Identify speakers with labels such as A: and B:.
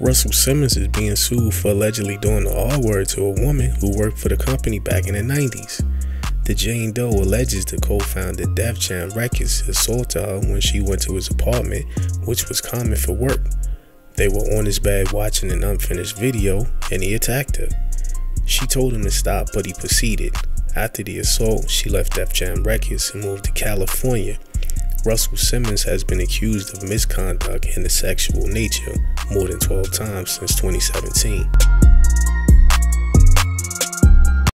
A: Russell Simmons is being sued for allegedly doing the R word to a woman who worked for the company back in the 90s. The Jane Doe alleges the co-founder Def Jam Records assaulted her when she went to his apartment, which was common for work. They were on his bed watching an unfinished video and he attacked her. She told him to stop, but he proceeded. After the assault, she left Def Jam Records and moved to California. Russell Simmons has been accused of misconduct in a sexual nature more than 12 times since 2017.